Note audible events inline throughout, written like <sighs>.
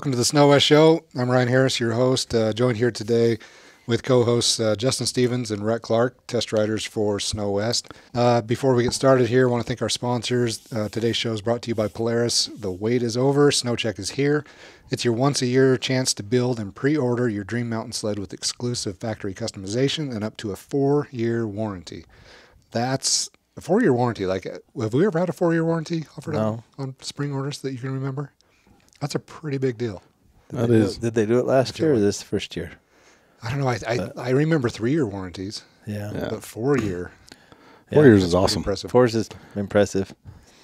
welcome to the SnoWest Show. I'm Ryan Harris, your host, uh, joined here today with co-hosts uh, Justin Stevens and Rhett Clark, test riders for SnoWest. Uh, before we get started here, I want to thank our sponsors. Uh, today's show is brought to you by Polaris. The wait is over. Snow Check is here. It's your once-a-year chance to build and pre-order your dream mountain sled with exclusive factory customization and up to a four-year warranty. That's a four-year warranty. Like, have we ever had a four-year warranty offered No. on, on spring orders that you can remember? That's a pretty big deal. Did That they do it- Did they do it last feel year or like- this first year? I don't know. I I, I remember three-year warranties, Yeah. Yeah. but four-year. Four Yeah. years is awesome. Impressive. Fours is impressive.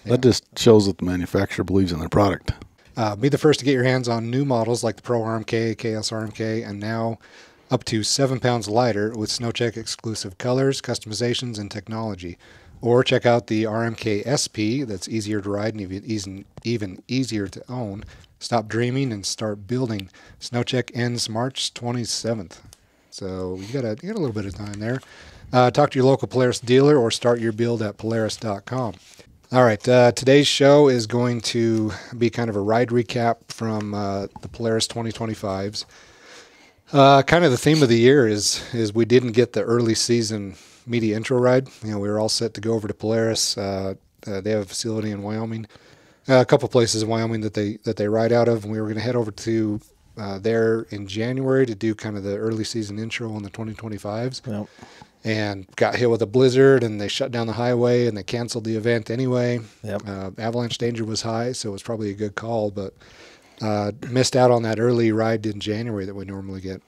That just shows that the manufacturer believes in their product. Uh, be the first to get your hands on new models like the Pro RMK, Khaos RMK, and now up to seven pounds lighter with SnowCheck exclusive colors, customizations, and technology. Or check out the RMK SP that's easier to ride and even, even, even easier to own. Stop dreaming and start building. SnowCheck ends March 27th. So you got a, you got a little bit of time there. Uh, talk to your local Polaris dealer or start your build at polaris.com. All right, uh, today's show is going to be kind of a ride recap from uh, the Polaris 2025s. Uh, kind of the theme of the year is is we didn't get the early season media intro ride. You know, we were all set to go over to Polaris. Uh, uh, they have a facility in Wyoming, a couple places in Wyoming that they that they ride out of, and we were going to head over to uh, there in January to do kind of the early season intro on the 2025s Yep. and got hit with a blizzard and they shut down the highway and they canceled the event anyway. Yep. Uh, avalanche danger was high, so it was probably a good call, but uh, missed out on that early ride in January that we normally get.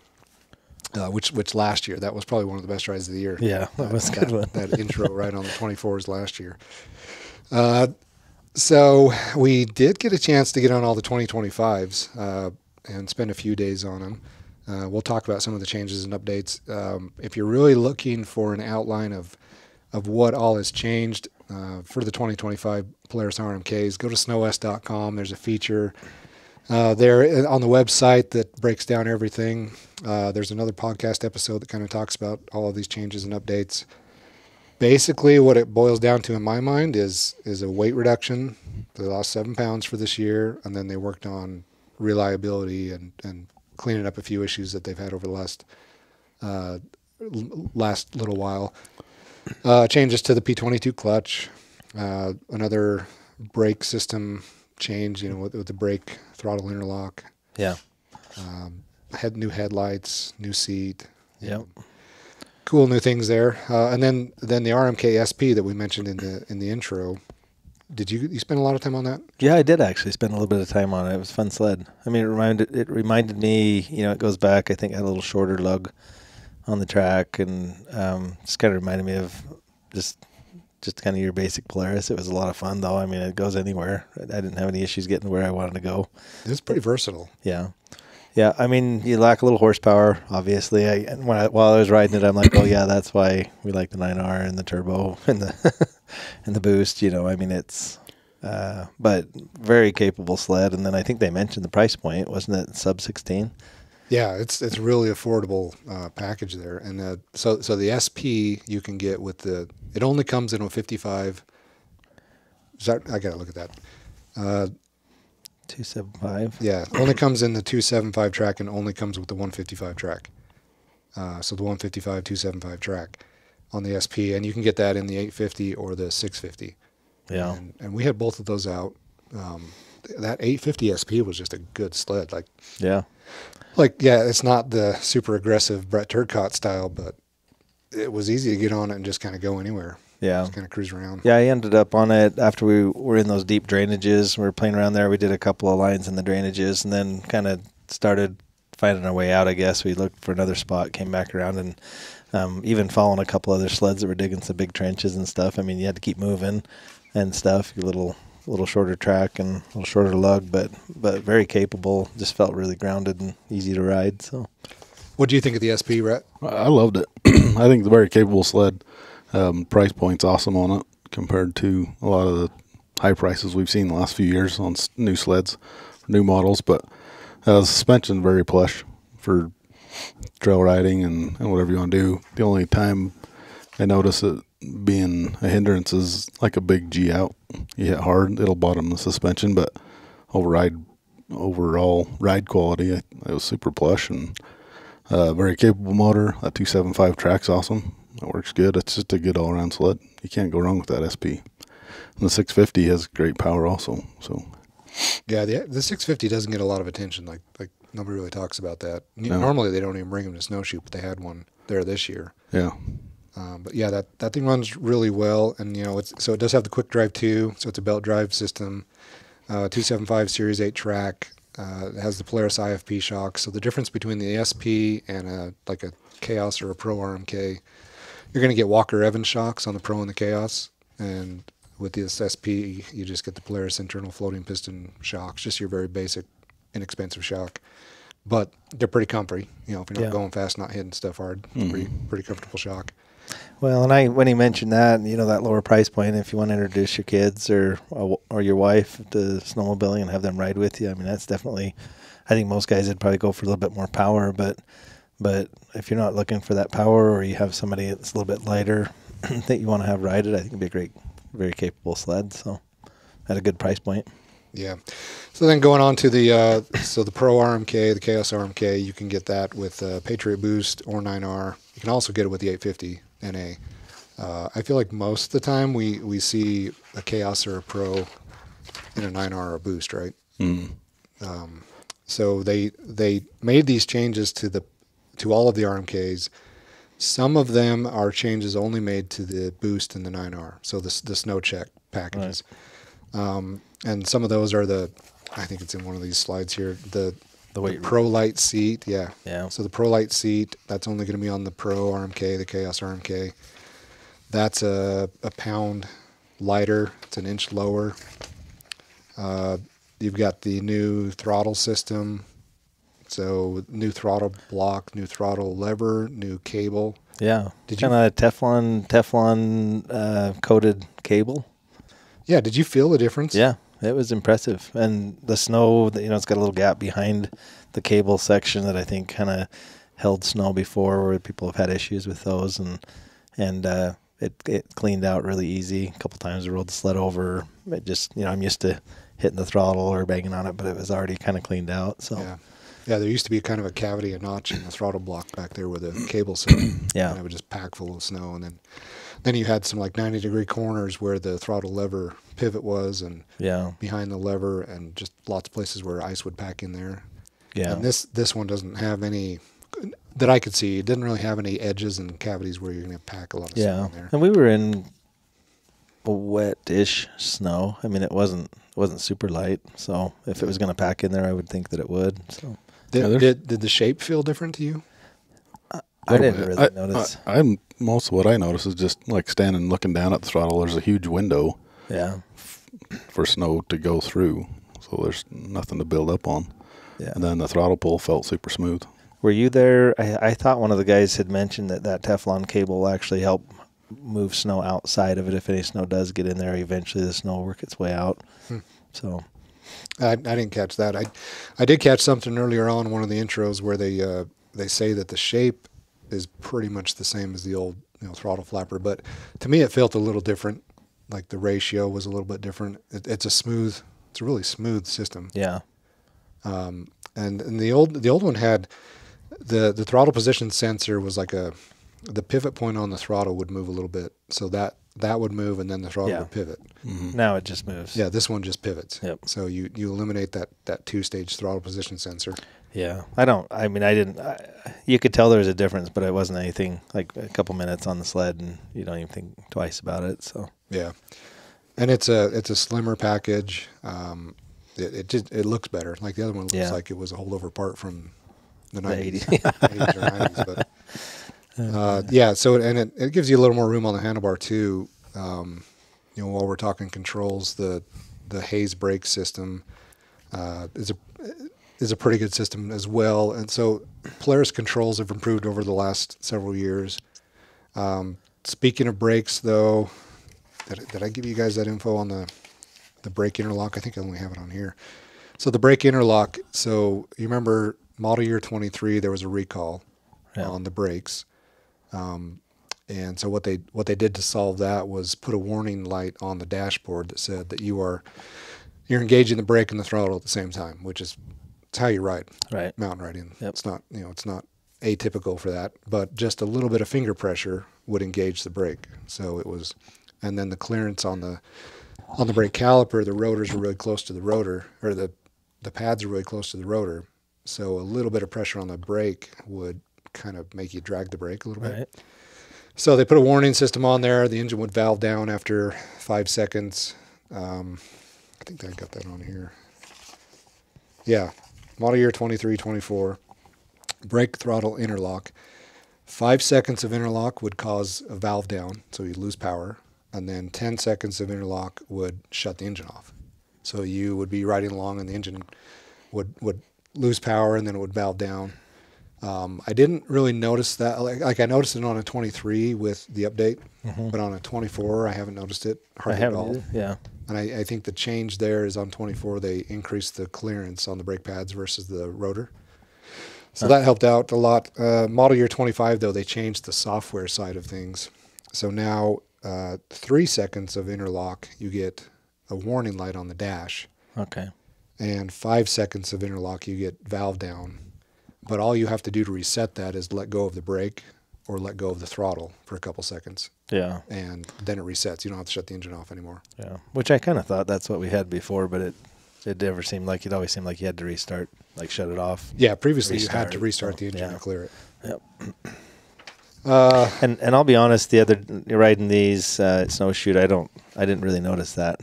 Uh, which which last year that was probably one of the best rides of the year. Yeah, that was a good one. that intro right on the 24s last year. Uh, so we did get a chance to get on all the 2025s uh, and spend a few days on them. Uh, we'll talk about some of the changes and updates. Um, if you're really looking for an outline of of what all has changed uh, for the 2025 Polaris RMKs, go to snowwest.com. There's a feature uh, there on the website that breaks down everything. Uh, there's another podcast episode that kind of talks about all of these changes and updates. Basically, what it boils down to in my mind is is a weight reduction. They lost seven pounds for this year, and then they worked on reliability and and cleaning up a few issues that they've had over the last uh, l- last little while. Uh, changes to the P22 clutch, uh, another brake system change, you know, with, with the brake throttle interlock, Yeah. um, had new headlights, new seat, Yep. Cool new things there. Uh, and then then the RMK SP that we mentioned in the in the intro. Did you you spend a lot of time on that? Yeah, I did actually spend a little bit of time on it. It was fun sled. I mean, it reminded it reminded me. You know, it goes back. I think I had a little shorter lug on the track, and um, just kind of reminded me of just just kind of your basic Polaris. It was a lot of fun, though. I mean, it goes anywhere. I didn't have any issues getting where I wanted to go. It's pretty versatile. Yeah. Yeah, I mean, you lack a little horsepower, obviously. I and when I, while I was riding it, I'm like, oh yeah, that's why we like the 9R and the turbo <laughs> and the <laughs> and the boost. You know, I mean, it's uh, but very capable sled. And then I think they mentioned the price point, wasn't it? Sub 16. Yeah, it's it's really affordable uh, package there, and uh, so so the SP you can get with the it only comes in a 55. Is that, I gotta look at that. Uh, 275. yeah, only comes in the 275 track and only comes with the 155 track. Uh, so the 155 275 track on the SP, and you can get that in the 850 or the 650. Yeah. and, and we had both of those out. Um, that 850 SP was just a good sled. Like Yeah. like yeah, it's not the super aggressive Brett Turcotte style, but it was easy to get on it and just kind of go anywhere. Yeah. Just kind of cruise around. Yeah, I ended up on it after we were in those deep drainages. We were playing around there. We did a couple of lines in the drainages and then kind of started finding our way out, I guess. We looked for another spot, came back around, and um, even following a couple other sleds that were digging some big trenches and stuff. I mean, you had to keep moving and stuff. Your little little shorter track and a little shorter lug, but but very capable. Just felt really grounded and easy to ride. So What do you think of the SP, Rhett? I loved it. <clears throat> I think it's a very capable sled. Um, price point's awesome on it compared to a lot of the high prices we've seen the last few years on new sleds, new models. But uh, the suspension very plush for trail riding and, and whatever you want to do. The only time I notice it being a hindrance is like a big G out. You hit hard, it'll bottom the suspension, but override overall ride quality. It, was super plush and uh, very capable motor. That 275 track's awesome. It works good. It's just a good all around sled. You can't go wrong with that SP. And the 650 has great power also. So Yeah, the the 650 doesn't get a lot of attention. Like like nobody really talks about that. No. Normally they don't even bring them to snowshoe, but they had one there this year. yeah, Um, but yeah, that, that thing runs really well, and you know, it's so it does have the quick drive too. So it's a belt drive system, uh, 275 Series 8 track. Uh, it has the Polaris IFP shocks. So the difference between the SP and a like a Khaos or a Pro RMK, you're going to get Walker Evans shocks on the Pro and the Khaos, and with this SP, you just get the Polaris internal floating piston shocks, just your very basic, inexpensive shock. But they're pretty comfy. You know, if you're not Yeah. going fast, not hitting stuff hard, pretty hmm. pretty comfortable shock. Well, and I when he mentioned that, you know, that lower price point, if you want to introduce your kids or or your wife to snowmobiling and have them ride with you, I mean, that's definitely. I think most guys would probably go for a little bit more power, but but if you're not looking for that power, or you have somebody that's a little bit lighter <clears throat> that you want to have ride it, I think it'd be a great, very capable sled. So at a good price point. Yeah. So then going on to the uh, so the Pro RMK, the Khaos RMK, you can get that with uh, Patriot Boost or 9R. You can also get it with the 850 NA. Uh, I feel like most of the time we we see a Khaos or a Pro in a 9R or a Boost, right? mm. Um, so they they made these changes to the to all of the RMKs. Some of them are changes only made to the Boost and the 9R. So the the snow check packages. Um, and some of those are the I think it's in one of these slides here. The The weight Pro Light seat, yeah. Yeah. So the Pro Light seat, that's only going to be on the Pro RMK, the Khaos RMK. That's a, a pound lighter. It's an inch lower. Uh, you've got the new throttle system. So new throttle block, new throttle lever, new cable. Yeah. Did you- kind of Teflon Teflon uh, coated cable? Yeah, did you feel the difference? Yeah, it was impressive. And the snow, you know, it's got a little gap behind the cable section that I think kind of held snow before, where people have had issues with those, and and uh, it it cleaned out really easy. A couple times I rolled the sled over. It just, you know, I'm used to hitting the throttle or banging on it, but it was already kind of cleaned out. So Yeah. Yeah, there used to be kind of a cavity, a notch in the throttle block back there where the cable sit. <clears throat> Yeah. And it would just pack full of snow. And then then you had some like 90 degree corners where the throttle lever pivot was and yeah, behind the lever and just lots of places where ice would pack in there. yeah, And this this one doesn't have any that I could see. It didn't really have any edges and cavities where you're going to pack a lot of snow yeah. in there. And we were in wet-ish snow. I mean, it wasn't it wasn't super light. So if it was going to pack in there, I would think that it would. So. Did, Yeah, did, did the shape feel different to you? I didn't Little really bit. notice. I, am most of what I notice is just like standing looking down at the throttle. There's a huge window yeah, for snow to go through, so there's nothing to build up on. yeah. And then the throttle pull felt super smooth. Were you there? I, I thought one of the guys had mentioned that that Teflon cable will actually help move snow outside of it. If any snow does get in there, eventually the snow will work its way out. Hmm. So I, I didn't catch that. I I did catch something earlier on one of the intros where they uh, they say that the shape is pretty much the same as the old you know throttle flapper, but to me it felt a little different. Like the ratio was a little bit different. It, it's a smooth, it's a really smooth system. yeah, Um, and and the old the old one had the the throttle position sensor was like a the pivot point on the throttle would move a little bit, so that that would move and then the throttle Yeah. would pivot. now it just moves. Yeah, this one just pivots. Yep. So you you eliminate that that two stage throttle position sensor. yeah. I don't. I mean, I didn't. I, you could tell there was a difference, but it wasn't anything like a couple minutes on the sled, and you don't even think twice about it. So Yeah, and it's a it's a slimmer package. Um, it it, just, it looks better. Like the other one looks Yeah. like it was a holdover part from the The nineties, 80s. <laughs> eighties or nineties. But <laughs> uh, yeah, so it, and it, it gives you a little more room on the handlebar too. Um, you know, while we're talking controls, the the Hayes brake system uh, is a is a pretty good system as well. And so Polaris controls have improved over the last several years. Um, speaking of brakes, though, did, did I give you guys that info on the the brake interlock? I think I only have it on here. So the brake interlock. So you remember model year 23, there was a recall Yeah. on the brakes. Um, and so what they what they did to solve that was put a warning light on the dashboard that said that you are you're engaging the brake and the throttle at the same time, which is it's how you ride Right. mountain riding. Yep. It's not you know it's not atypical for that, but just a little bit of finger pressure would engage the brake. So it was, and then the clearance on the on the brake caliper, the rotors are really close to the rotor, or the the pads are really close to the rotor. So a little bit of pressure on the brake would kind of make you drag the brake a little bit. So they put a warning system on there. The engine would valve down after five seconds. Um, I think I got that on here. Yeah, model year 23, 24. Brake throttle interlock. Five seconds of interlock would cause a valve down, so you'd lose power. And then 10 seconds of interlock would shut the engine off. So you would be riding along and the engine would, would lose power and then it would valve down. Um, I didn't really notice that. Like, like I noticed it on a 23 with the update, but on a 24, I haven't noticed it hardly at all. Yeah. And I, I think the change there is on 24, they increased the clearance on the brake pads versus the rotor. So that helped out a lot. Uh, model year 25, though, they changed the software side of things. So now, uh, three seconds of interlock, you get a warning light on the dash, Okay. and five seconds of interlock, you get valve down. But all you have to do to reset that is let go of the brake or let go of the throttle for a couple seconds, Yeah. and then it resets. You don't have to shut the engine off anymore. Yeah. Which I kind of thought that's what we had before, but it it never seemed like it always seemed like you had to restart, like shut it off. Yeah, previously you had to Restart, restart the engine yeah. to clear it. Yep. Uh, And and I'll be honest, the other riding these uh, snowshoot, I don't, I didn't really notice that.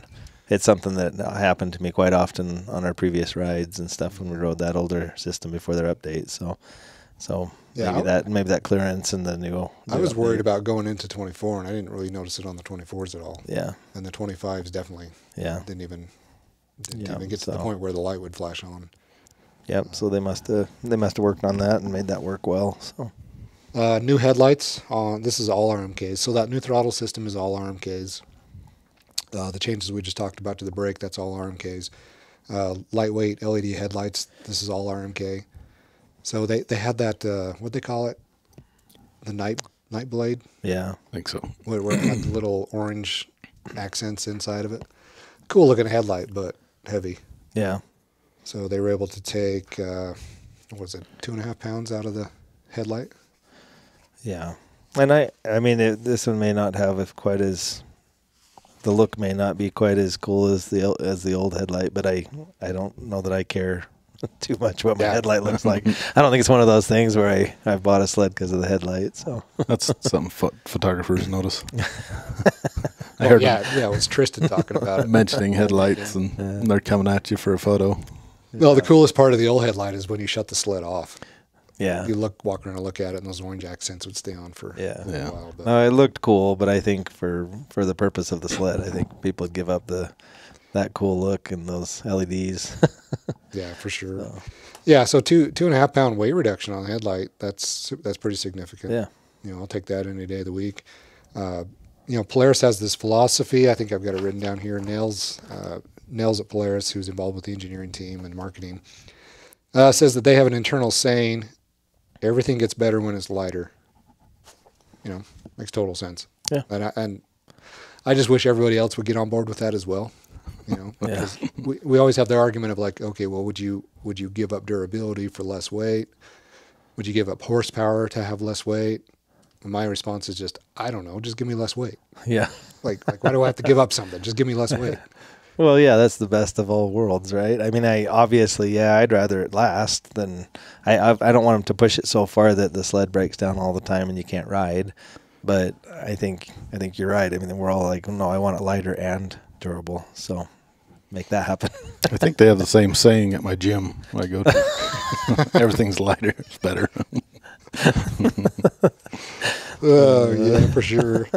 It's something that happened to me quite often on our previous rides and stuff when we rode that older system before their update. So, so Yeah, maybe that maybe that clearance and the new. I was worried about going into 24, and I didn't really notice it on the 24s at all. Yeah, And the 25s definitely yeah, didn't even didn't Yeah, even get to the point where the light would flash on. yep. So they must have they must have worked on that and made that work well. So Uh, new headlights on this is all RMKs. So that new throttle system is all RMKs. Uh, the changes we just talked about to the brake, that's all RMKs. Uh, lightweight LED headlights, this is all RMK. So they, they had that uh, what they call it, the night night blade, yeah, I think so. where, where it had the little orange accents inside of it. Cool looking headlight, but heavy. yeah, So they were able to take uh, what was it two and a half pounds out of the headlight. yeah. And I I mean it, this one may not have if quite as the look may not be quite as cool as the as the old headlight, but I I don't know that I care <laughs> too much what my Yeah. headlight looks like. <laughs> I don't think it's one of those things where I I bought a sled because of the headlight. So That's something pho- photographers notice. <laughs> I Oh, heard yeah, yeah, it was Tristan talking about it. mentioning headlights and they're coming at you for a photo. Well, the coolest part of the old headlight is when you shut the sled off. Yeah, You look, walk around and look at it, and those orange accents would stay on for Yeah. a Yeah. while. But no, it looked cool, but I think for for the purpose of the sled, I think people would give up the that cool look and those LEDs. <laughs> yeah, for sure. So, Yeah, so two two and a half pound weight reduction on the headlight. That's that's pretty significant. yeah, you know, I'll take that any day of the week. Uh, you know, Polaris has this philosophy. I think I've got it written down here. Nels, uh, Nels at Polaris, who's involved with the engineering team and marketing, uh, says that they have an internal saying: "Everything gets better when it's lighter." You know, makes total sense. Yeah. and I, and I just wish everybody else would get on board with that as well. You know, <laughs> Yeah. we, we always have the argument of like, okay, well, would you would you give up durability for less weight? Would you give up horsepower to have less weight? And my response is just, I don't know. Just give me less weight. yeah. Like, like why do I have to give up something? Just give me less <laughs> weight. Well, yeah, that's the best of all worlds, right? I mean, I obviously, yeah, I'd rather it last than I. I, I don't want them to push it so far that the sled breaks down all the time and you can't ride. But I think I think you're right. I mean, we're all like, no, I want it lighter and durable. So make that happen. <laughs> I think they have the same saying at my gym I go to. <laughs> Everything's lighter, it's better. <laughs> Oh yeah, for sure.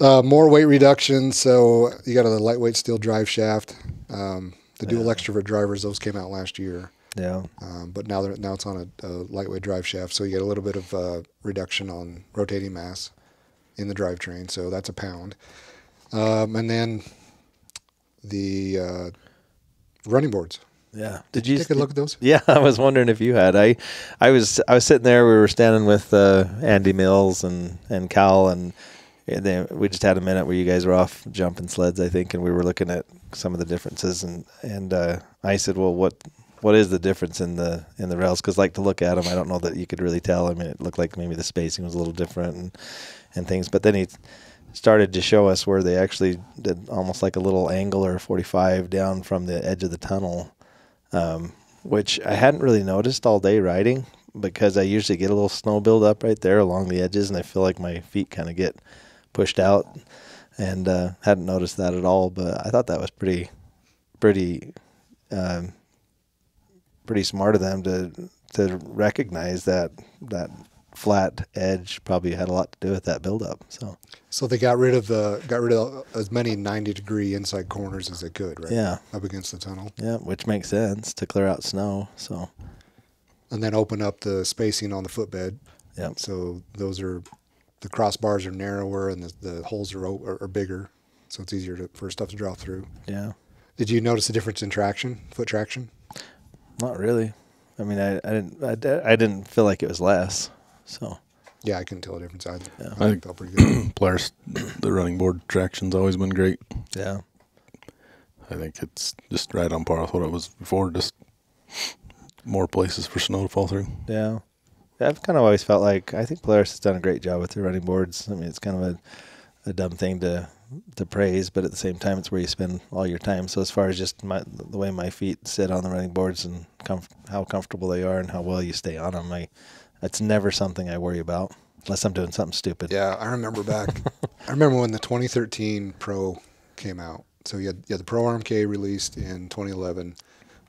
Uh, more weight reduction. So you got a lightweight steel drive shaft. Um, the dual Yeah. extrovert drivers, those came out last year. yeah, Um, but now they're, now it's on a, a lightweight drive shaft, so you get a little bit of uh, reduction on rotating mass in the drivetrain. So that's a pound. Um, and then the uh, running boards. yeah. Did you Take a look at those. <laughs> Yeah, I was wondering if you had. I, I was I was sitting there. We were standing with uh, Andy Mills and and Cal, and And then we just had a minute where you guys were off jumping sleds, I think, and we were looking at some of the differences. And and uh, I said, well, what what is the difference in the in the rails? Because like to look at them, I don't know that you could really tell. I mean, it looked like maybe the spacing was a little different and and things. But then he started to show us where they actually did almost like a little angle or 45 down from the edge of the tunnel, um, which I hadn't really noticed all day riding because I usually get a little snow build up right there along the edges, and I feel like my feet kind of get pushed out, and uh, hadn't noticed that at all. But I thought that was pretty, pretty, um, pretty smart of them to to recognize that that flat edge probably had a lot to do with that buildup. So So they got rid of the got rid of as many 90 degree inside corners as they could, right? Yeah. Up against the tunnel, yeah, which makes sense to clear out snow. So and then open up the spacing on the footbed. yeah, So those are the crossbars are narrower and the, the holes are, are are bigger, so it's easier to, for stuff to draw through. yeah, Did you notice a difference in traction, foot traction? not really. I mean, I, I didn't I, I didn't feel like it was less. So Yeah, I couldn't tell a difference either. Yeah. I think felt pretty good. <clears throat> Polaris, the running board traction's always been great. yeah, I think it's just right on par with what it was before. Just more places for snow to fall through. yeah. I've kind of always felt like I think Polaris has done a great job with their running boards. I mean, it's kind of a, a dumb thing to to praise, but at the same time, it's where you spend all your time. So as far as just my, the way my feet sit on the running boards and comf- how comfortable they are and how well you stay on them, I, it's never something I worry about unless I'm doing something stupid. Yeah, I remember back. <laughs> I remember when the 2013 Pro came out. So you had, you had the Pro RMK released in 2011,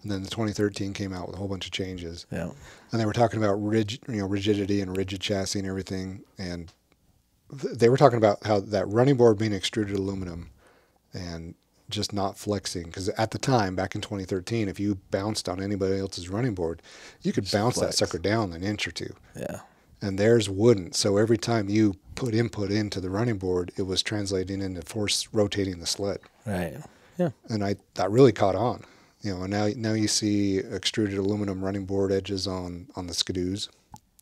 and then the 2013 came out with a whole bunch of changes. Yeah. And they were talking about rig, you know, rigidity and rigid chassis and everything. And th- they were talking about how that running board being extruded aluminum and just not flexing. Because at the time, back in 2013, if you bounced on anybody else's running board, you could bounce flex. that sucker down an inch or two Yeah. and theirs wouldn't. So every time you put input into the running board, it was translating into force rotating the sled, Right. Yeah. and I that really caught on. You know, and now now you see extruded aluminum running board edges on on the Ski-Doos.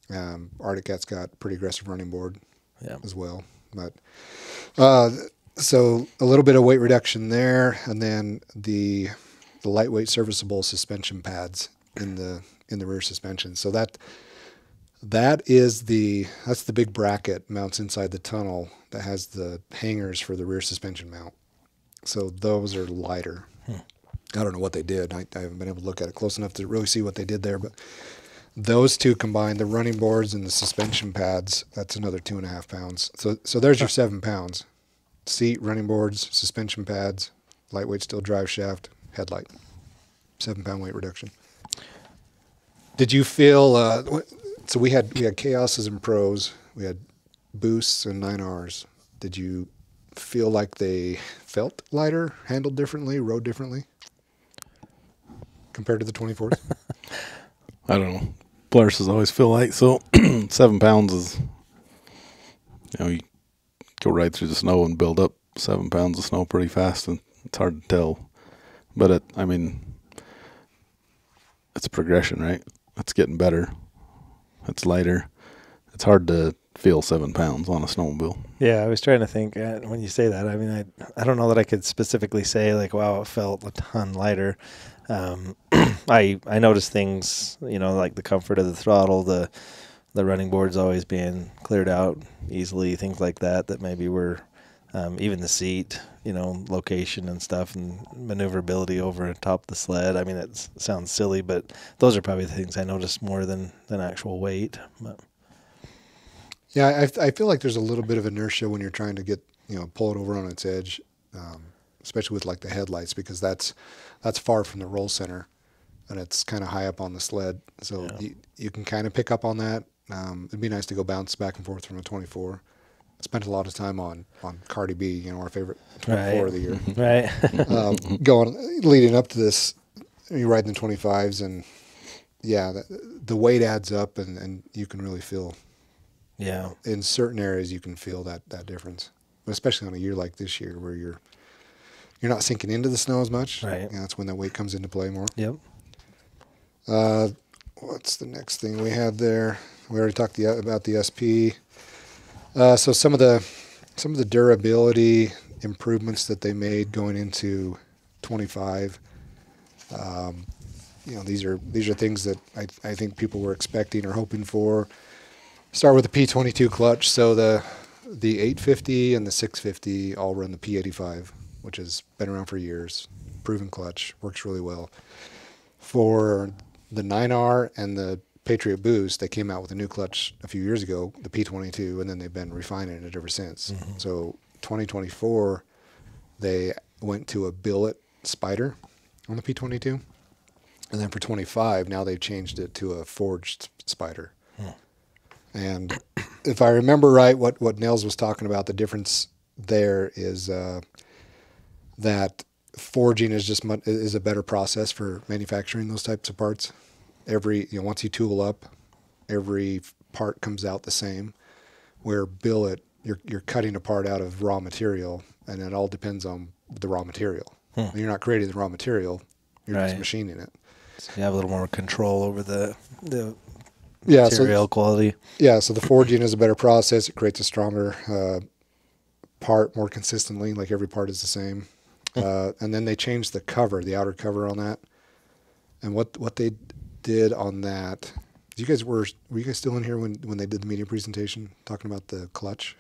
Um, Arctic Cat's got pretty aggressive running board Yeah. as well, but uh, so a little bit of weight reduction there, and then the the lightweight serviceable suspension pads in the in the rear suspension. So that that is the that's the big bracket mounts inside the tunnel that has the hangers for the rear suspension mount. So those are lighter. I don't know what they did. I, I haven't been able to look at it close enough to really see what they did there, but those two combined, the running boards and the suspension pads, that's another two and a half pounds. So so there's your seven pounds. Seat, running boards, suspension pads, lightweight steel drive shaft, headlight. Seven pound weight reduction. Did you feel uh, so we had we had Khaoses and pros, we had boosts and nine R's. Did you feel like they felt lighter, handled differently, rode differently compared to the 24s? <laughs> I don't know. Polaris always feel light, so <clears throat> seven pounds is, you know, you go right through the snow and build up seven pounds of snow pretty fast, and it's hard to tell. But it, I mean, it's a progression, right? It's getting better. It's lighter. It's hard to feel seven pounds on a snowmobile. Yeah, I was trying to think uh, when you say that. I mean, I I don't know that I could specifically say like, wow, it felt a ton lighter. Um, <clears throat> I I noticed things, you know, like the comfort of the throttle, the the running boards always being cleared out easily, things like that. That maybe were um, even the seat, you know, location and stuff, and maneuverability over top the sled. I mean, it sounds silly, but those are probably the things I noticed more than than actual weight. But Yeah, I, I feel like there's a little bit of inertia when you're trying to get you know pull it over on its edge, um, especially with like the headlights because that's that's far from the roll center, and it's kind of high up on the sled. So Yeah. you, you can kind of pick up on that. Um, it'd be nice to go bounce back and forth from a 24. Spent a lot of time on on Cardi B, you know, our favorite 24 of the year. right, <laughs> <laughs> um, going leading up to this, you ride riding the 25s, and yeah, the, the weight adds up, and, and you can really feel yeah, in certain areas you can feel that that difference, but especially on a year like this year where you're you're not sinking into the snow as much. Right. Yeah, that's when that weight comes into play more. yep. Uh, what's the next thing we had there? We already talked the, about the SP. Uh, so some of the some of the durability improvements that they made going into 25. Um, you know, these are these are things that I, I think people were expecting or hoping for. Start with the P22 clutch. So the the 850 and the 650 all run the P85, which has been around for years. Proven clutch, works really well. For the 9R and the Patriot Boost, they came out with a new clutch a few years ago, the P22, and then they've been refining it ever since. So 2024, they went to a billet spider on the P22. And then for 25, now they've changed it to a forged spider. And if I remember right, what, what Nels was talking about, the difference there is uh, that forging is just mu- is a better process for manufacturing those types of parts. Every you know once you tool up, every part comes out the same. Where billet, you're you're cutting a part out of raw material, and it all depends on the raw material. You're not creating the raw material; you're just machining it. So you have a little more control over the the Yeah, so material quality. Yeah, so the forging is a better process. It creates a stronger uh, part more consistently, like every part is the same. Uh, and then they changed the cover, the outer cover on that. And what what they did on that, you guys were were you guys still in here when when they did the media presentation talking about the clutch?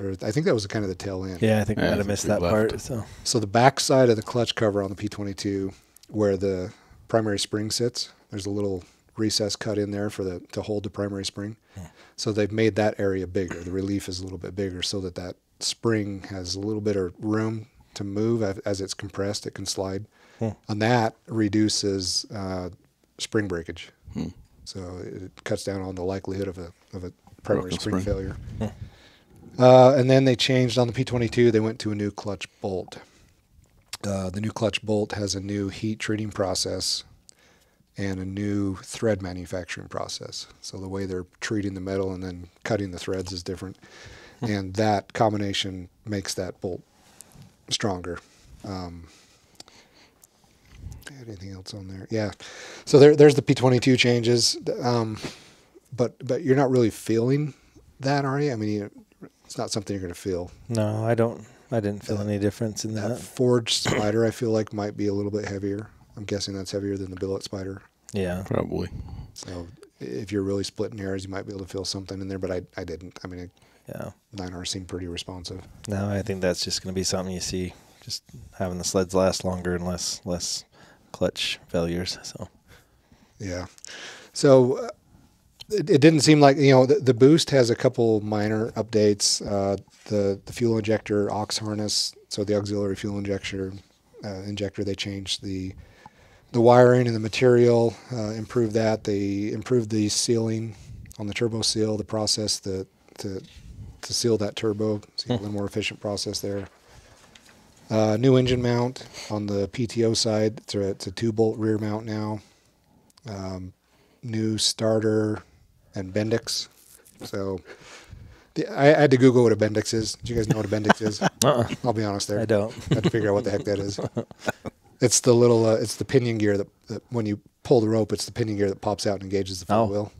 Or I think that was kind of the tail end. Yeah, I think Yeah, I I might have missed that left. part. So So the back side of the clutch cover on the P22, where the primary spring sits, there's a little recess cut in there for the to hold the primary spring. Yeah. So they've made that area bigger. The relief is a little bit bigger, so that that spring has a little bit of room to move as, it's compressed. It can slide, and that reduces uh, spring breakage. So it cuts down on the likelihood of a of a primary spring, spring. failure. Uh, and then they changed on the P22. They went to a new clutch bolt. Uh, the new clutch bolt has a new heat treating process and a new thread manufacturing process. So the way they're treating the metal and then cutting the threads is different, and that combination makes that bolt stronger. Um, had anything else on there? Yeah. So there, there's the P22 changes, um, but but you're not really feeling that, are you? I mean, you, it's not something you're going to feel. no, I don't. I didn't feel any difference in That that. forged spider, I feel like, might be a little bit heavier. I'm guessing that's heavier than the billet spider. Yeah, Probably. So if you're really splitting hairs, you might be able to feel something in there, but I, I didn't. I mean, yeah. 9R seemed pretty responsive. No, I think that's just going to be something you see. Just having the sleds last longer and less less clutch failures. So Yeah. So uh, it, it didn't seem like, you know, the, the Boost has a couple minor updates. Uh, the, the fuel injector aux harness, so the auxiliary fuel injector, uh, injector, they changed the the wiring and the material, uh, improved that. They improved the sealing on the turbo seal, the process that to to seal that turbo, so a little more efficient process there. Uh, new engine mount on the PTO side. It's a, it's a two bolt rear mount now. Um, new starter and Bendix. So the, I, I had to Google what a Bendix is. Do you guys know what a Bendix is? <laughs> uh-uh, I'll be honest there. I don't. I had to figure out what the heck that is. <laughs> It's the little, uh, it's the pinion gear that, that when you pull the rope, it's the pinion gear that pops out and engages the Oh. flywheel.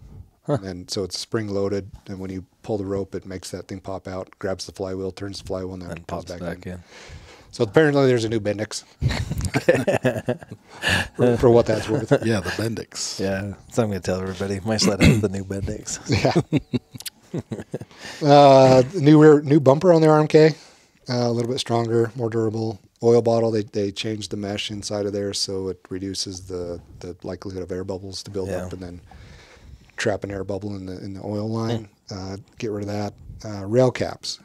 And then, so it's spring loaded, and when you pull the rope, it makes that thing pop out, grabs the flywheel, turns the flywheel, and then and pulls pops back, back in. in. So apparently, there's a new Bendix. <laughs> for, for what that's worth. Yeah, the Bendix. Yeah, so I'm going to tell everybody. My sled has the new Bendix. Yeah. uh, new rear, new bumper on the RMK, uh, a little bit stronger, more durable. Oil bottle, they they changed the mesh inside of there so it reduces the, the likelihood of air bubbles to build Yeah. up and then trap an air bubble in the in the oil line. Uh, get rid of that. Uh, rail caps.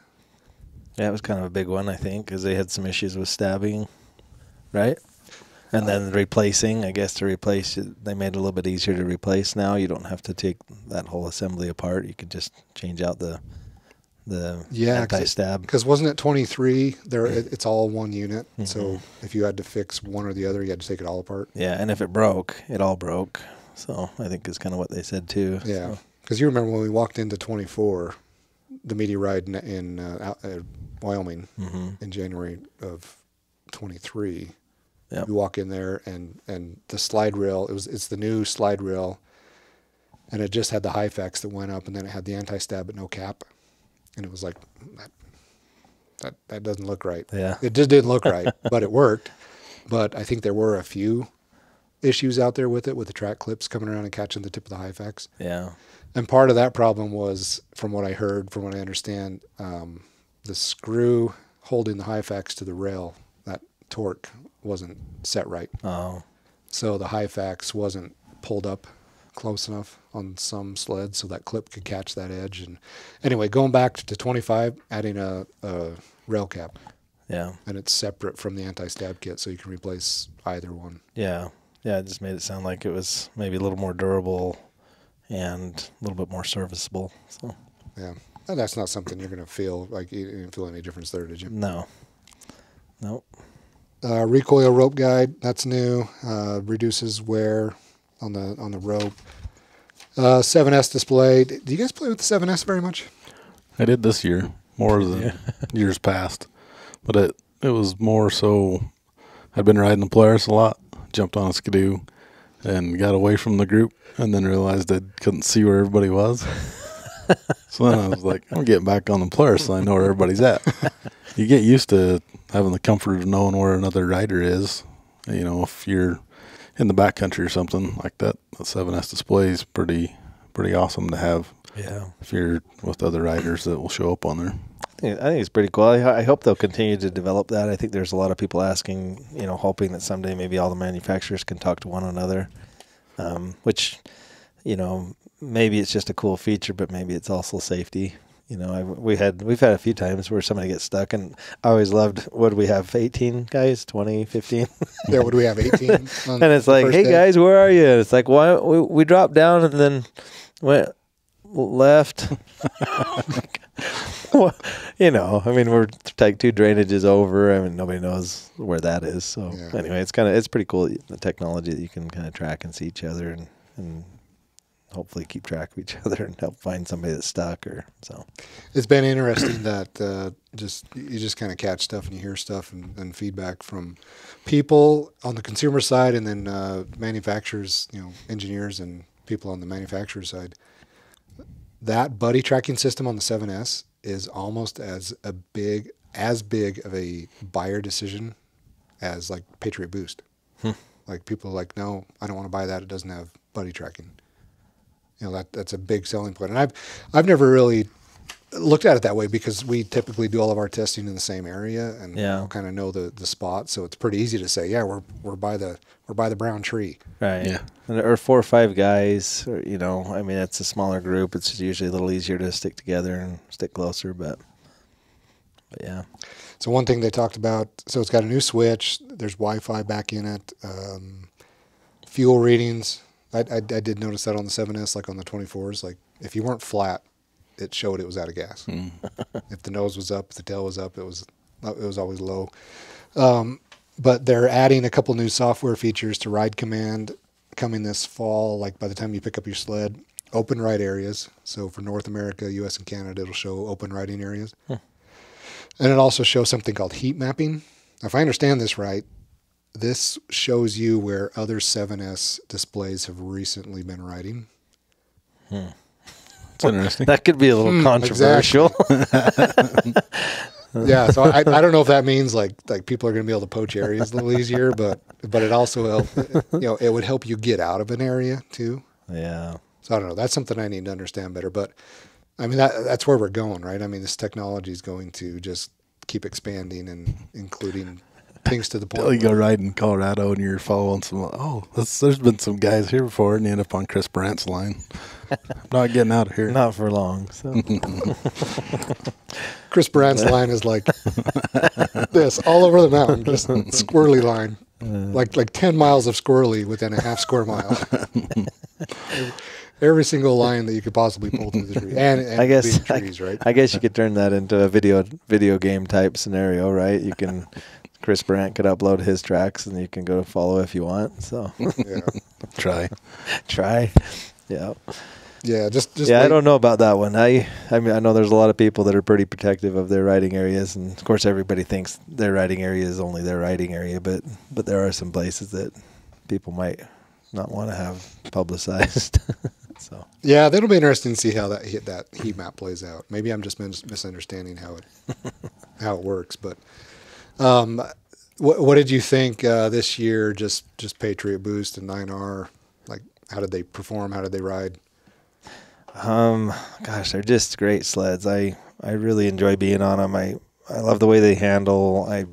Yeah, it was kind of a big one, I think, because they had some issues with stabbing, right? And then replacing, I guess to replace they made it a little bit easier to replace now. You don't have to take that whole assembly apart. You can just change out the the Yeah, 'cause it- anti-stab. Because wasn't it 23? There, it, it's all one unit. So if you had to fix one or the other, you had to take it all apart. Yeah, and if it broke, it all broke. So I think is kind of what they said too. Yeah, So, because you remember when we walked into 24, the media ride in, in uh, uh, Wyoming mhm. in January of 23. Yep. You walk in there and and the slide rail. It was it's the new slide rail, and it just had the Hyfax that went up, and then it had the anti-stab but no cap, and it was like that that that doesn't look right. Yeah. It just didn't look right, but it worked. But I think there were a few issues out there with it, with the track clips coming around and catching the tip of the Hyfax. Yeah. And part of that problem was, from what I heard, from what I understand, um, the screw holding the Hyfax to the rail, that torque wasn't set right. Oh. So the Hyfax wasn't pulled up close enough on some sleds so that clip could catch that edge. And anyway, going back to 25, adding a, a rail cap, Yeah. and it's separate from the anti-stab kit, so you can replace either one. Yeah. Yeah. It just made it sound like it was maybe a little more durable and a little bit more serviceable. So Yeah, and that's not something you're going to feel like you didn't feel any difference there, did you? no. Nope. Uh, recoil rope guide that's new. Uh, reduces wear on the on the rope. Uh, 7S display. Do you guys play with the 7S very much? I did this year more than years past, but it it was more so. I'd been riding the Polaris a lot, jumped on a Ski-Doo, and got away from the group, and then realized I couldn't see where everybody was. <laughs> so then I was like, I'm getting back on the Polaris, so I know where everybody's at. <laughs> You get used to having the comfort of knowing where another rider is. You know, if you're in the backcountry or something like that, the 7S display is pretty pretty awesome to have Yeah. if you're with other riders that will show up on there. I think, I think it's pretty cool. I, I hope they'll continue to develop that. I think there's a lot of people asking, you know, hoping that someday maybe all the manufacturers can talk to one another, um, which, you know, maybe it's just a cool feature, but maybe it's also safety. You know, I, we had we've had a few times where somebody gets stuck, and I always loved. What we have? 18 guys, 20, 15, <laughs> There, would we have 18? <laughs> and it's like, hey day? guys, where are you? And it's like, why we, we dropped down and then went left. <laughs> <laughs> Well, you know, I mean, we're like two drainages over. I mean, nobody knows where that is. So Yeah. anyway, it's kind of it's pretty cool the technology that you can kind of track and see each other and and hopefully keep track of each <laughs> other and help find somebody that's stuck or so. It's been interesting that uh, just you just kind of catch stuff and you hear stuff and, and feedback from people on the consumer side, and then uh, manufacturers, you know, engineers and people on the manufacturer side. That buddy tracking system on the 7S is almost as a big as big of a buyer decision as like Patriot Boost. Hmm. Like people are like, no, I don't want to buy that. It doesn't have buddy tracking. You know that that's a big selling point, and I've I've never really looked at it that way because we typically do all of our testing in the same area and Yeah. kind of know the the spot, so it's pretty easy to say, yeah, we're we're by the we're by the brown tree. Right. Yeah. And, or four or five guys, or, you know, I mean, it's a smaller group. It's usually a little easier to stick together and stick closer, but, but yeah. So one thing they talked about, so it's got a new switch. There's Wi-Fi back in it. Um, fuel readings. I, I, I did notice that on the 7S, like on the 24s. Like if you weren't flat, it showed it was out of gas. Hmm. <laughs> if the nose was up, the tail was up, it was uh, it was always low. Um, but they're adding a couple new software features to Ride Command coming this fall. Like by the time you pick up your sled, open ride areas. So for North America, U.S. and Canada, it'll show open riding areas. And it also shows something called heat mapping. If I understand this right, this shows you where other 7S displays have recently been riding. Hmm. It's interesting. That could be a little Hmm, controversial. <laughs> Yeah, so I, I don't know if that means like like people are going to be able to poach areas a little easier, but but it also help, you know it would help you get out of an area too. yeah. So I don't know. That's something I need to understand better. But I mean that that's where we're going, right? I mean this technology is going to just keep expanding and including things to the Till oh, you point. go ride in Colorado and you're following some. Oh, this, there's been some guys here before, and you end up on Chris Brandt's line. I'm <laughs> not getting out of here. Not for long. So <laughs> Chris Brandt's line is like this all over the mountain, just <laughs> squirrely line, uh. like like ten miles of squirrely within a half square mile. Every single line that you could possibly pull through the tree, and, and I guess being I, right? I guess you could turn that into a video video game type scenario, right? You can Chris Brandt could upload his tracks and you can go follow if you want. So yeah, <laughs> Try. try. Yeah. yeah, just just yeah, I don't know about that one. I I mean I know there's a lot of people that are pretty protective of their riding areas and of course everybody thinks their riding area is only their riding area, but but there are some places that people might not want to have publicized. <laughs> so Yeah, that'll be interesting to see how that hit that heat map plays out. Maybe I'm just mis- misunderstanding how it <laughs> how it works. But um, what, what did you think uh, this year? Just just Patriot Boost and 9R. Like, how did they perform? How did they ride? Um, gosh, they're just great sleds. I I really enjoy being on them. I I love the way they handle. I,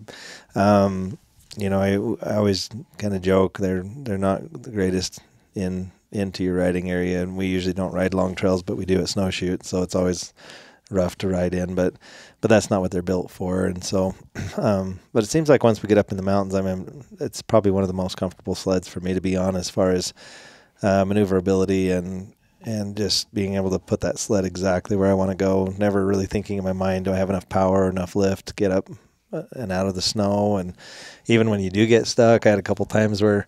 um, you know, I, I always kind of joke they're they're not the greatest in into your riding area, and we usually don't ride long trails, but we do at snowshoot, so it's always rough to ride in. But but that's not what they're built for, and so. <clears throat> Um, but it seems like once we get up in the mountains, I mean, it's probably one of the most comfortable sleds for me to be on as far as uh, maneuverability and and just being able to put that sled exactly where I want to go. Never really thinking in my mind, do I have enough power or enough lift to get up uh, and out of the snow? And even when you do get stuck, I had a couple times where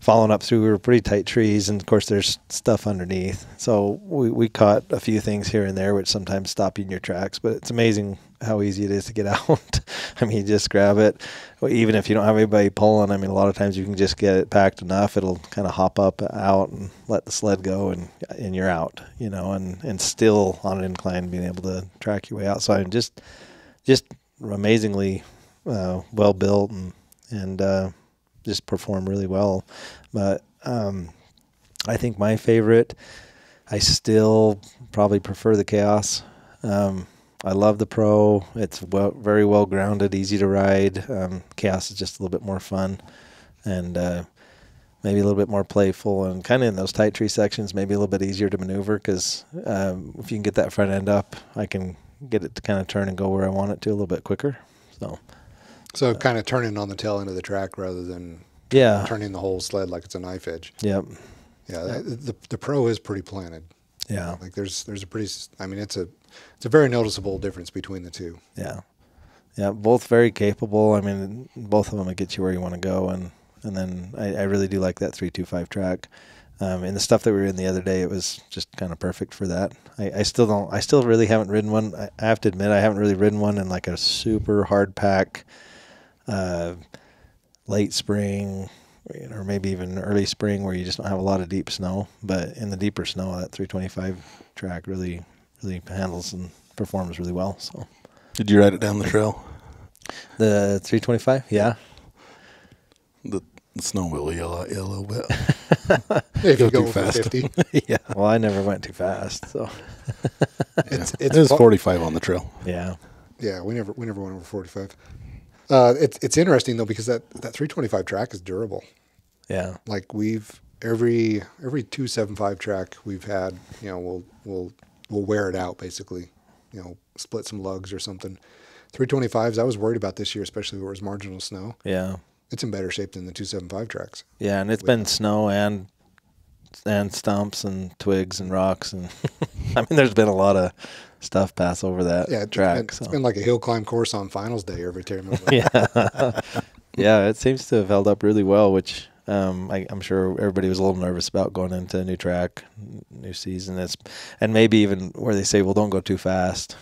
following up through we were pretty tight trees, and of course there's stuff underneath. So we we caught a few things here and there, which sometimes stop you in your tracks. But it's amazing how easy it is to get <laughs> out. I mean, just grab it. Even if you don't have anybody pulling, I mean, a lot of times you can just get it packed enough, it'll kind of hop up out and let the sled go, and and you're out. You know, and and still on an incline, being able to track your way out. So I'm just just amazingly uh, well built and and uh, just perform really well. But um, I think my favorite, I still probably prefer the Khaos. Um, I love the Pro. It's well, very well grounded, easy to ride. Um, Khaos is just a little bit more fun, and uh, maybe a little bit more playful, and kind of in those tight tree sections, maybe a little bit easier to maneuver because um, if you can get that front end up, I can get it to kind of turn and go where I want it to a little bit quicker. So. So kind of turning on the tail end of the track rather than yeah turning the whole sled like it's a knife edge. Yep. Yeah, yep. The, the, the pro is pretty planted. Yeah. Like there's there's a pretty I mean it's a it's a very noticeable difference between the two. Yeah. Yeah, both very capable. I mean, both of them will get you where you want to go, and and then I, I really do like that three two five track. Um, and the stuff that we were in the other day, it was just kind of perfect for that. I, I, still don't, I still really haven't ridden one. I, I, have to admit, I haven't really ridden one in like a super hard pack, uh, late spring, or maybe even early spring where you just don't have a lot of deep snow. But in the deeper snow, that 325 track really, really handles and performs really well. So, did you ride it down the trail? The 325, yeah. The, the snow will yell at you a little bit. <laughs> if you go too fast. 50. <laughs> yeah. Well, I never went too fast, so. <laughs> it's, it's, it was 45 on the trail. Yeah. Yeah, we never we never went over 45. Uh, it's it's interesting though because that that 325 track is durable. Yeah. Like we've every every 275 track we've had, you know, we'll we'll we'll wear it out basically. You know, split some lugs or something. 325s I was worried about this year especially where it was marginal snow. Yeah. It's in better shape than the 275 tracks. Yeah, and it's been snow and and stumps and twigs and rocks and <laughs> I mean there's been a lot of stuff pass over that yeah, track. It's been, so. it's been like a hill climb course on finals day every time. <laughs> yeah, <laughs> yeah, it seems to have held up really well, which um, I, am sure everybody was a little nervous about going into a new track, new season. It's and maybe even where they say, "Well, don't go too fast."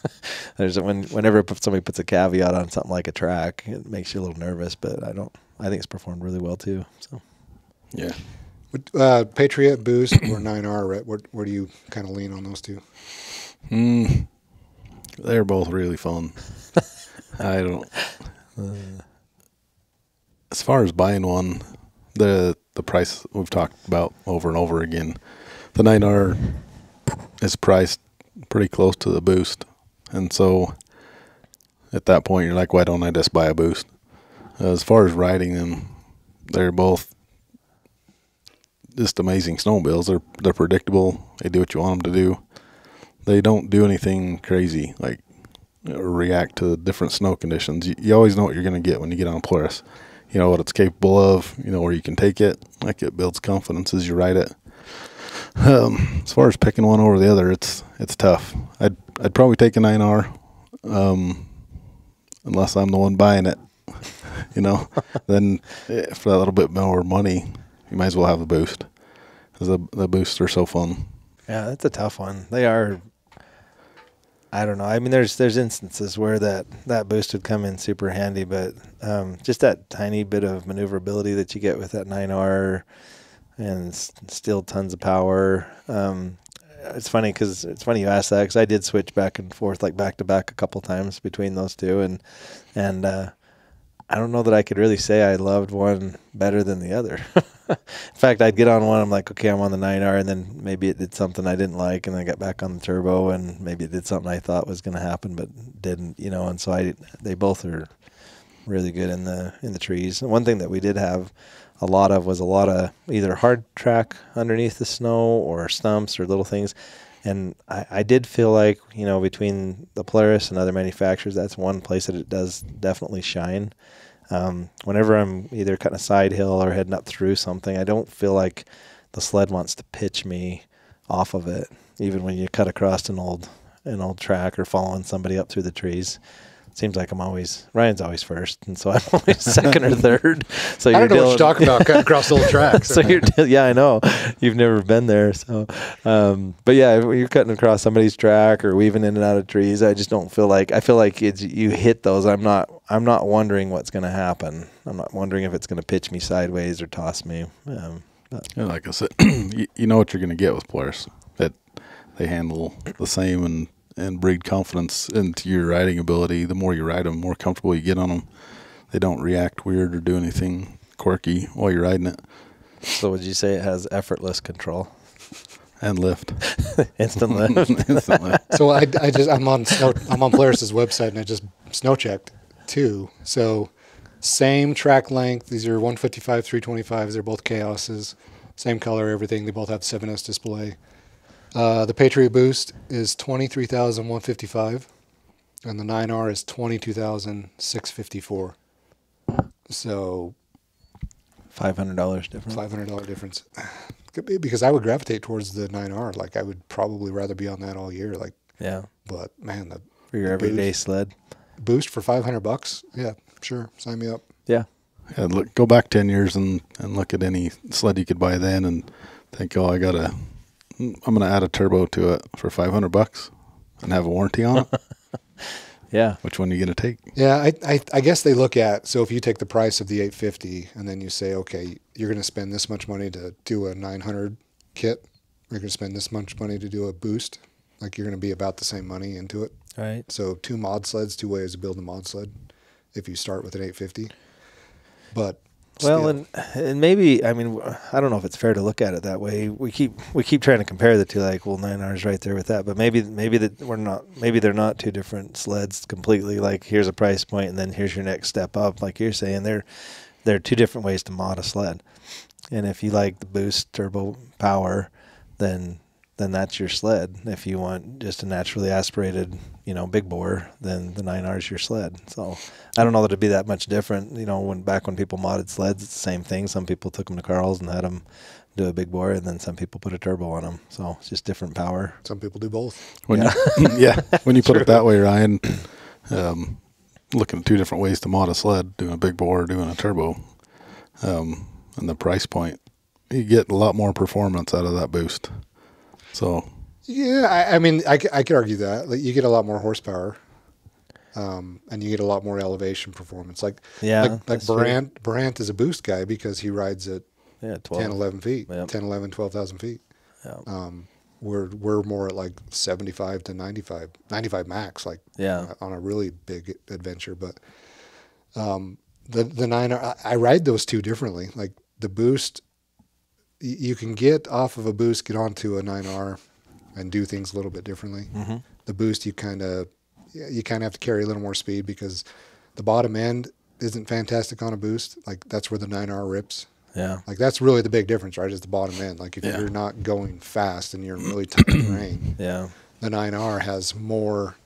<laughs> There's when whenever somebody puts a caveat on something like a track, it makes you a little nervous. But I don't. I think it's performed really well too. So, yeah. Uh, Patriot Boost or 9R, where, where do you kind of lean on those two? Mm, they're both really fun. <laughs> I don't. Uh, as far as buying one, the the price we've talked about over and over again, the 9R is priced pretty close to the Boost, and so at that point you're like, why don't I just buy a Boost? As far as riding them, they're both just amazing snowmobiles. They're they're predictable. They do what you want them to do they don't do anything crazy like react to different snow conditions. You, you always know what you're going to get when you get on a Polaris. You know what it's capable of. You know where you can take it. Like it builds confidence as you ride it. Um, as far as picking one over the other, it's it's tough. I'd I'd probably take a 9R, um, unless I'm the one buying it. <laughs> you know, <laughs> then eh, for that little bit more money, you might as well have a boost, because the the boosts are so fun. Yeah, that's a tough one. They are I don't know. I mean, there's there's instances where that that boost would come in super handy, but um, just that tiny bit of maneuverability that you get with that 9R and still tons of power. Um, it's funny because it's funny you ask that because I did switch back and forth like back to back a couple times between those two and and uh, I don't know that I could really say I loved one better than the other. <laughs> In fact, I'd get on one, I'm like, okay, I'm on the 9R, and then maybe it did something I didn't like, and then I got back on the turbo, and maybe it did something I thought was going to happen, but didn't, you know. And so I, they both are really good in the in the trees. And one thing that we did have a lot of was a lot of either hard track underneath the snow or stumps or little things. And I, I did feel like, you know, between the Polaris and other manufacturers, that's one place that it does definitely shine. Um, whenever I'm either cutting a side hill or heading up through something, I don't feel like the sled wants to pitch me off of it. Even when you cut across an old an old track or following somebody up through the trees, seems like I'm always Ryan's always first, and so <laughs> I'm always second or third. So I you're don't know what dealing- you're talking about cutting across the old tracks. <laughs> so you're deal- <laughs> yeah, I know you've never been there. So, um, but yeah, when you're cutting across somebody's track or weaving in and out of trees, I just don't feel like I feel like it's you hit those. I'm not I'm not wondering what's going to happen. I'm not wondering if it's going to pitch me sideways or toss me. Um, but Yeah, like I said, <clears throat> you, you know what you're going to get with Polaris. That they handle the same and and breed confidence into your riding ability. The more you ride them, the more comfortable you get on them. They don't react weird or do anything quirky while you're riding it. so would you say it has effortless control, And lift. <laughs> instant lift? <laughs> Instantly. so I, I just I'm on snow I'm on Polaris's website and I just snow checked too. So same track length. These are 155 325s. They're both Khaoses. Same color, everything. They both have 7S display. Uh, the Patriot Boost is 23,155 and the 9R is 22,654. So Five hundred dollars difference. five hundred dollar difference. <sighs> Could be Because I would gravitate towards the 9R. Like I would probably rather be on that all year. Like, Yeah, but man, the for your Boost. everyday sled. boost for 500 bucks yeah sure sign me up Yeah, Yeah, look, go back ten years and, and look at any sled you could buy then, and think, oh, I gotta, I'm gonna add a turbo to it for five hundred bucks, and have a warranty on it. <laughs> yeah, Which one are you gonna take? yeah I, I i guess they look at so if you take the price of the 850 and then you say okay you're going to spend this much money to do a 900 kit you're going to spend this much money to do a boost like you're going to be about the same money into it right. so two mod sleds two ways to build a mod sled if you start with an 850 but Well, and and maybe I mean I don't know if it's fair to look at it that way. We keep we keep trying to compare the two, like well, 9R's right there with that, but maybe maybe that we're not maybe they're not two different sleds completely. Like here's a price point, and then here's your next step up. Like you're saying, they're they're two different ways to mod a sled. And if you like the boost turbo power, then then that's your sled. If you want just a naturally aspirated, you know, big bore, then the 9R is your sled. So I don't know that it'd be that much different. You know, when back when people modded sleds, it's the same thing. Some people took them to Carl's and had them do a big bore, and then some people put a turbo on them. So it's just different power. some people do both When Yeah. you, <laughs> <laughs> yeah, when you put it that way, Ryan, <clears throat> um, looking at two different ways to mod a sled, doing a big bore, doing a turbo, um, and the price point, you get a lot more performance out of that boost. So Yeah, I, I mean, I, I could argue that. Like, you get a lot more horsepower, um, and you get a lot more elevation performance. Like, Yeah, like, like true. Brandt, Brandt is a boost guy because he rides at Yeah, 12. 10, 11 feet, Yep. 10, 11, 12,000 feet. Yeah. Um, we're, we're more at like 75 to 95, 95 max, like Yeah. on a really big adventure. But um, the, the nine, I, I ride those two differently. Like the boost, you can get off of a boost, get onto a 9R and do things a little bit differently. Mm-hmm. The boost, you kind of, you kind of have to carry a little more speed because the bottom end isn't fantastic on a boost. Like that's where the 9R rips. Yeah. Like that's really the big difference, right? Is the bottom end. Like if Yeah. you're not going fast and you're in really tight <clears throat> terrain, Yeah. the 9R has more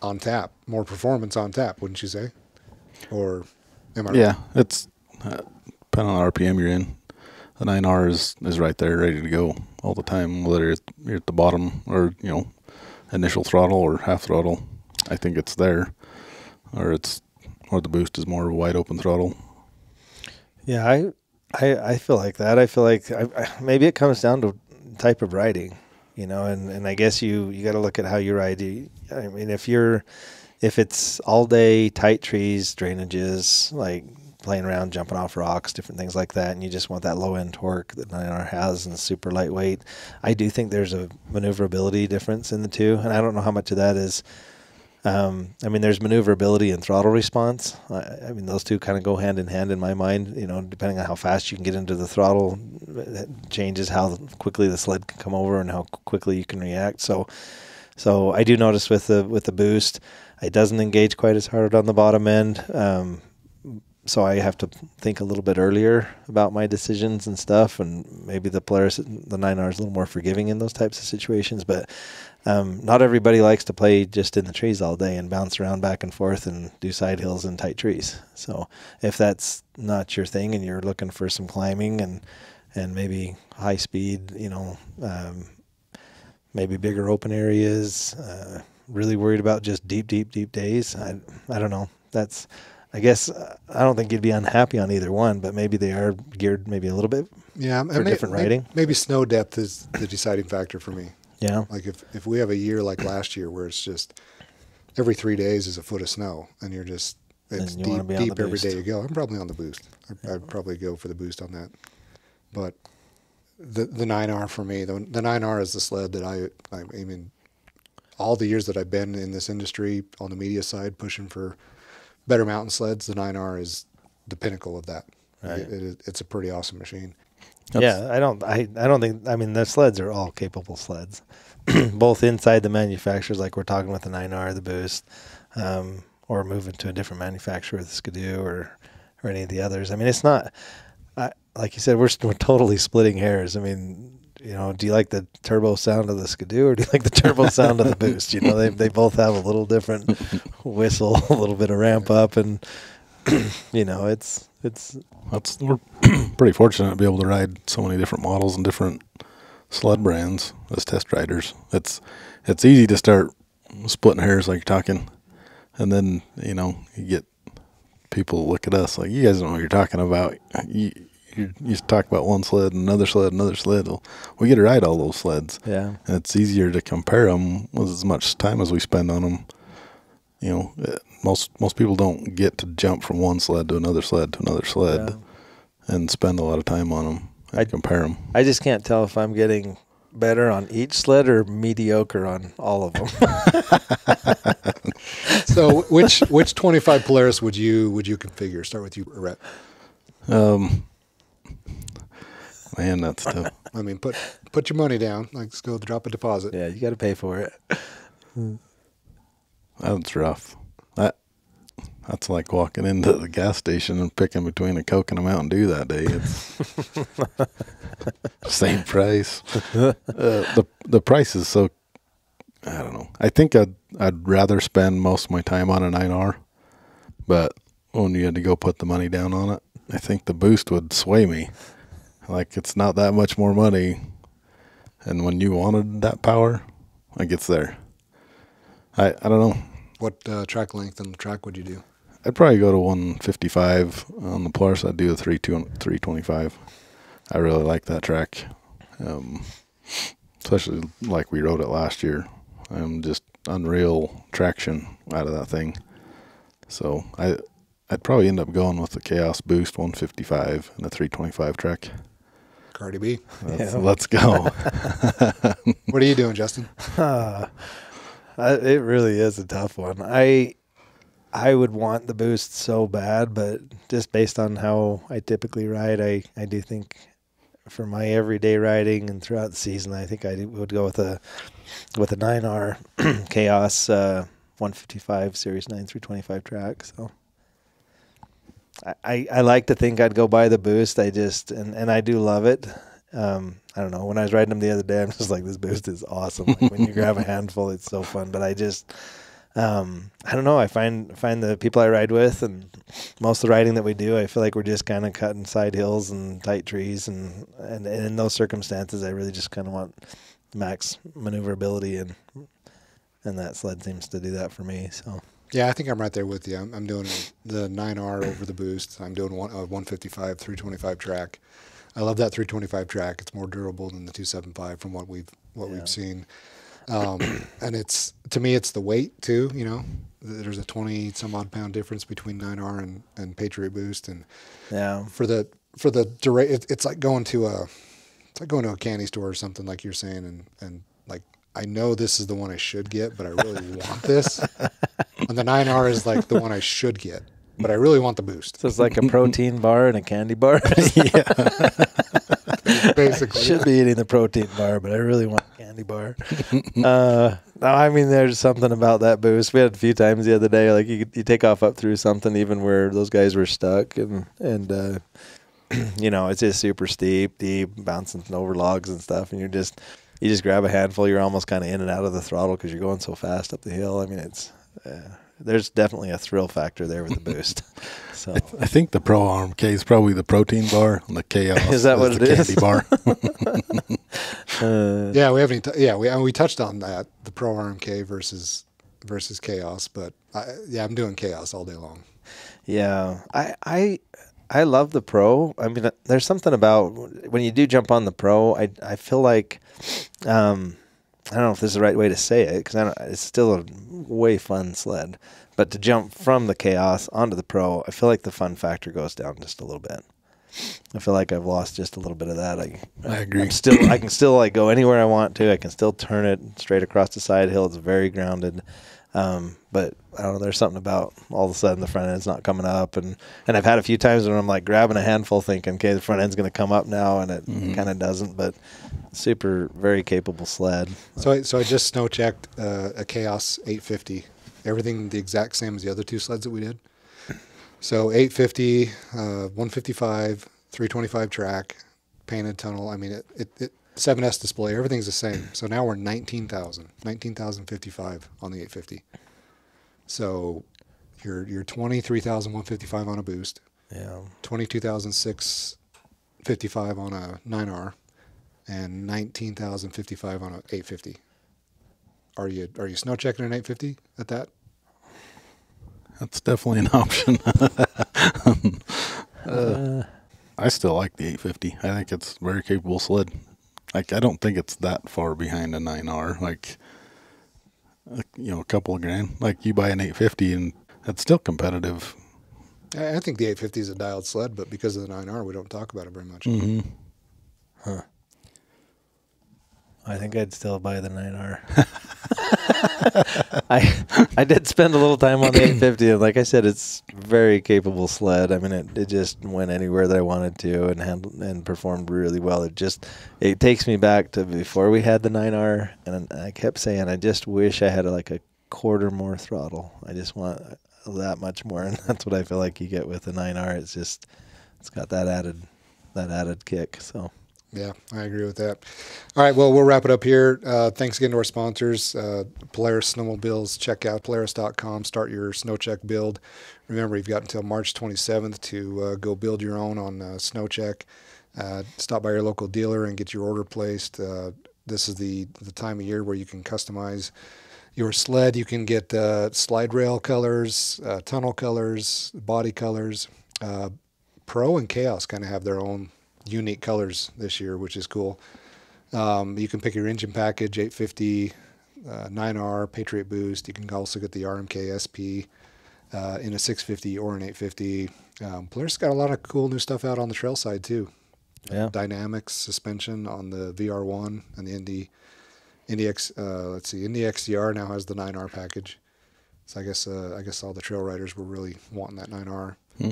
on tap, more performance on tap, wouldn't you say? Or am I right? yeah, it's uh, depending on the RPM you're in. The 9R is, is right there, ready to go all the time, whether you're at the bottom or you know initial throttle or half throttle. I think it's there, or it's or the boost is more of a wide open throttle. Yeah, I, I, I feel like that. I feel like I, I, maybe it comes down to type of riding, you know, and, and I guess you, you got to look at how you ride. I mean, if you're, if it's all day tight trees, drainages, like playing around, jumping off rocks, different things like that, and you just want that low end torque that 9R has and super lightweight. I do think there's a maneuverability difference in the two, and I don't know how much of that is. Um, I mean, there's maneuverability and throttle response. I, I mean, those two kind of go hand in hand in my mind. You know, depending on how fast you can get into the throttle, it changes how quickly the sled can come over and how quickly you can react. So, so I do notice with the with the boost, it doesn't engage quite as hard on the bottom end. Um, so I have to think a little bit earlier about my decisions and stuff, and maybe the Polaris, the 9R is a little more forgiving in those types of situations. But um, not everybody likes to play just in the trees all day and bounce around back and forth and do side hills and tight trees. So if that's not your thing and you're looking for some climbing and and maybe high speed, you know, um, maybe bigger open areas, uh, really worried about just deep, deep, deep days. I I don't know. That's I guess uh, I don't think you'd be unhappy on either one, but maybe they are geared maybe a little bit. Yeah, for different riding. Maybe, maybe snow depth is the deciding factor for me. Yeah. Like if if we have a year like last year where it's just every three days is a foot of snow and you're just it's you deep be deep every day you go. I'm probably on the boost. I'd, I'd probably go for the boost on that. But the the nine R for me, the the nine R is the sled that I I, I mean all the years that I've been in this industry on the media side pushing for better mountain sleds, the nine R is the pinnacle of that. Right. It, it, it's a pretty awesome machine. yeah, I don't. I, I don't think. I mean, the sleds are all capable sleds, <clears throat> both inside the manufacturers, like we're talking with the 9R, the Boost, um, or moving to a different manufacturer, the Ski-Doo, or or any of the others. I mean, it's not. I, like you said, we're we're totally splitting hairs. I mean, you know, do you like the turbo sound of the Ski-Doo, or do you like the turbo <laughs> sound of the Boost? You know, they they both have a little different <laughs> whistle, a little bit of ramp up, and <clears throat> you know, it's it's That's we're <clears throat> pretty fortunate to be able to ride so many different models and different sled brands as test riders. It's it's easy to start splitting hairs like you're talking, and then you know you get people look at us like you guys don't know what you're talking about. You you, you talk about one sled, and another sled, and another sled. Well, we get to ride all those sleds, yeah. and it's easier to compare them with as much time as we spend on them. You know, eh, most most people don't get to jump from one sled to another sled to another sled Yeah. and spend a lot of time on them and I- compare them. I just can't tell if I'm getting better on each sled or mediocre on all of them. <laughs> So which which 25 Polaris would you would you configure? Start with you, Rhett. Um, man, that's tough. <laughs> I mean, put put your money down. Like, let's go drop a deposit. yeah, you got to pay for it. That's rough. That that's like walking into the gas station and picking between a Coke and a Mountain Dew that day. It's <laughs> same price. Uh, the the price is so. I don't know. I think I'd I'd rather spend most of my time on a 9R, but when you had to go put the money down on it, I think the boost would sway me. Like it's not that much more money, and when you wanted that power, like it's there. I I don't know. What uh, track length and track would you do? I'd probably go to 155 on the plus. I'd do a 3 325. I really like that track, um, especially like we rode it last year. I'm just unreal traction out of that thing. So I I'd probably end up going with the Khaos Boost 155 and a 325 track. Cardi B. Let's, Yeah. let's go. <laughs> What are you doing, Justin? <laughs> Uh, it really is a tough one. I I would want the boost so bad, but just based on how I typically ride, I, I do think for my everyday riding and throughout the season, I think I would go with a with a 9R <clears throat> Khaos uh, 155 Series 9 325 track. So I, I, like to think I'd go buy the boost. I just and, and I do love it. Um, I don't know. When I was riding them the other day, I'm just like, this boost is awesome. Like when you <laughs> grab a handful, it's so fun. But I just, um, I don't know. I find find the people I ride with, and most of the riding that we do, I feel like we're just kind of cutting side hills and tight trees, and, and and in those circumstances, I really just kind of want max maneuverability, and and that sled seems to do that for me. So Yeah, I think I'm right there with you. I'm, I'm doing the 9R over the boost. I'm doing one, uh, 155, 325 track. I love that 325 track. It's more durable than the 275 from what we've what Yeah. we've seen. Um, and it's to me, it's the weight too. You know, there's a 20 some odd pound difference between 9R and, and Patriot Boost, and Yeah. for the for the dura- it, it's like going to a it's like going to a candy store or something like you're saying, and and like I know this is the one I should get, but I really want this. <laughs> And the 9R is like the one I should get, but I really want the Boost. So it's like a protein bar and a candy bar. <laughs> yeah. <laughs> Basically, Should be eating the protein bar, but I really want a candy bar. uh, no, I mean, there's something about that boost. We had a few times the other day, like you you take off up through something, even where those guys were stuck, and and uh, <clears throat> you know it's just super steep, deep, bouncing over logs and stuff, and you're just you just grab a handful, you're almost kind of in and out of the throttle because you're going so fast up the hill. I mean, it's uh, there's definitely a thrill factor there with the boost. <laughs> So I think the Pro RMK is probably the protein bar, and the Khaos <laughs> Is that what the it is? candy bar. <laughs> uh, yeah, we haven't. T- yeah, we and we touched on that the Pro RMK versus versus Khaos, but I, yeah, I'm doing Khaos all day long. Yeah, I I I love the pro. I mean, there's something about when you do jump on the pro. I I feel like, um, I don't know if this is the right way to say it because it's still a way fun sled. But to jump from the Khaos onto the pro, I feel like the fun factor goes down just a little bit. I feel like I've lost just a little bit of that. I I agree. I'm still I can still like go anywhere I want to. I can still turn it straight across the side hill. It's very grounded. Um, but I don't know. There's something about all of a sudden the front end's not coming up, and and I've had a few times when I'm like grabbing a handful, thinking, okay, the front end's going to come up now, and it Mhm. kind of doesn't. But super, very capable sled. So I, so I just snow checked uh, a Khaos 850. Everything the exact same as the other two sleds that we did. So 850, uh, 155, 325 track, painted tunnel. I mean, it, it, it 7S display. Everything's the same. So now we're 19,000, 19,055 on the 850. So you're you're 23,155 on a boost, Yeah, 22,655 on a 9R, and 19,055 on a 850. Are you are you snow checking an 850 at that? That's definitely an <laughs> option. <laughs> uh, I still like the 850. I think it's very capable sled. Like I don't think it's that far behind a 9R. Like, you know, a couple of grand. Like you buy an 850 and that's still competitive. I I think the 850 is a dialed sled, but because of the 9R, we don't talk about it very much. Mm-hmm. I think I'd still buy the 9R. <laughs> I I did spend a little time on the 850, and like I said, it's very capable sled. I mean, it, it just went anywhere that I wanted to and handled and performed really well. It just it takes me back to before we had the 9R, and I kept saying I just wish I had like a quarter more throttle. I just want that much more, <laughs> and that's what I feel like you get with the 9R. It's just it's got that added that added kick. So. Yeah, I agree with that. All right, well, we'll wrap it up here. Uh, thanks again to our sponsors, uh, Polaris Snowmobiles. Check out polaris.com. Start your snow check build. Remember, you've got until March 27th to uh, go build your own on uh, SnowCheck. Uh, stop by your local dealer and get your order placed. Uh, this is the, the time of year where you can customize your sled. You can get slide rail colors, tunnel colors, body colors. Pro and Khaos kind of have their own unique colors this year, which is cool. Um, you can pick your engine package, 850, uh, 9R, Patriot Boost. You can also get the RMK SP uh, in a 650 or an 850. Um, Polaris got a lot of cool new stuff out on the trail side too. Yeah. Dynamix suspension on the VR1 and the Indy Indy X. Uh, let's see, Indy XDR now has the 9R package. So I guess uh, I guess all the trail riders were really wanting that 9R, Hmm.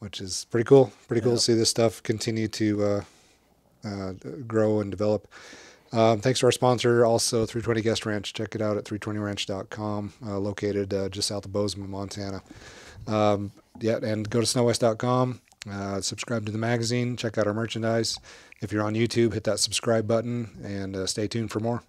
Which is pretty cool. Pretty cool Yeah. to see this stuff continue to uh, uh, grow and develop. Um, thanks to our sponsor, also 320 Guest Ranch. Check it out at 320ranch.com, uh, located uh, just south of Bozeman, Montana. Um, yeah, and go to snowest.com. Uh, subscribe to the magazine. Check out our merchandise. If you're on YouTube, hit that subscribe button and uh, stay tuned for more.